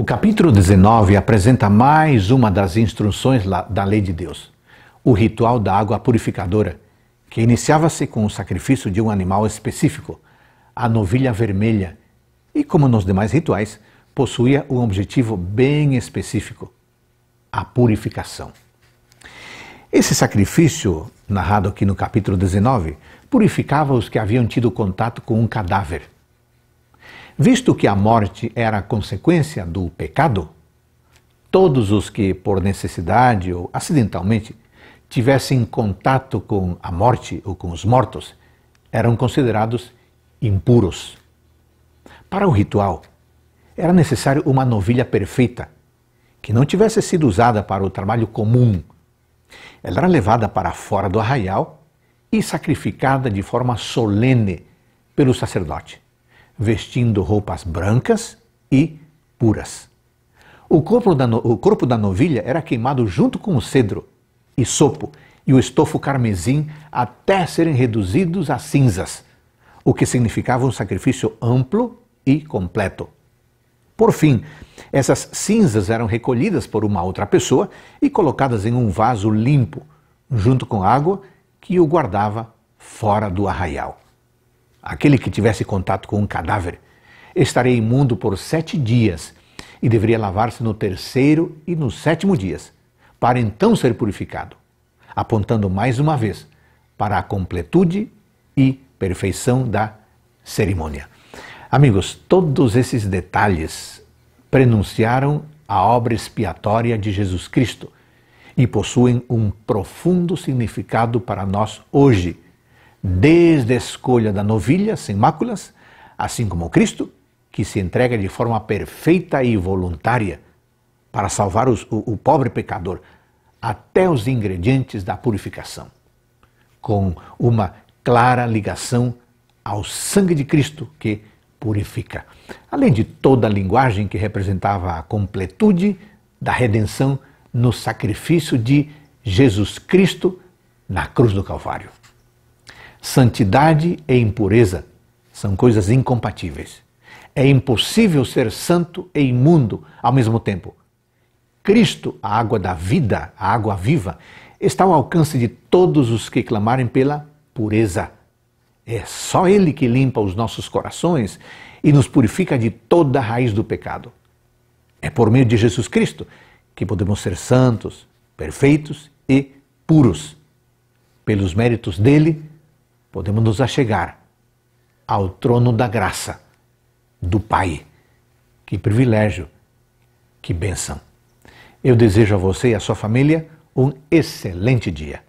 O capítulo 19 apresenta mais uma das instruções da lei de Deus, o ritual da água purificadora, que iniciava-se com o sacrifício de um animal específico, a novilha vermelha, e, como nos demais rituais, possuía um objetivo bem específico: a purificação. Esse sacrifício, narrado aqui no capítulo 19, purificava os que haviam tido contato com um cadáver Visto que a morte era consequência do pecado, todos os que, por necessidade ou acidentalmente, tivessem contato com a morte ou com os mortos eram considerados impuros. Para o ritual, era necessário uma novilha perfeita, que não tivesse sido usada para o trabalho comum. Ela era levada para fora do arraial e sacrificada de forma solene pelo sacerdote vestindo roupas brancas e puras. O corpo, da, o corpo da novilha era queimado junto com o cedro e sopo e o estofo carmesim até serem reduzidos a cinzas, o que significava um sacrifício amplo e completo. Por fim, essas cinzas eram recolhidas por uma outra pessoa e colocadas em um vaso limpo, junto com água que o guardava fora do arraial. Aquele que tivesse contato com um cadáver estaria imundo por sete dias e deveria lavar-se no terceiro e no sétimo dias, para então ser purificado, apontando mais uma vez para a completude e perfeição da cerimônia. Amigos, todos esses detalhes prenunciaram a obra expiatória de Jesus Cristo e possuem um profundo significado para nós hoje desde a escolha da novilha sem máculas, assim como Cristo, que se entrega de forma perfeita e voluntária para salvar os, o, o pobre pecador, até os ingredientes da purificação, com uma clara ligação ao sangue de Cristo que purifica, além de toda a linguagem que representava a completude da redenção no sacrifício de Jesus Cristo na cruz do Calvário. Santidade e impureza são coisas incompatíveis. É impossível ser santo e imundo ao mesmo tempo. Cristo, a água da vida, a água viva, está ao alcance de todos os que clamarem pela pureza. É só Ele que limpa os nossos corações e nos purifica de toda a raiz do pecado. É por meio de Jesus Cristo que podemos ser santos, perfeitos e puros. Pelos méritos dele, podemos nos achegar ao trono da graça do Pai. Que privilégio, que bênção. Eu desejo a você e a sua família um excelente dia.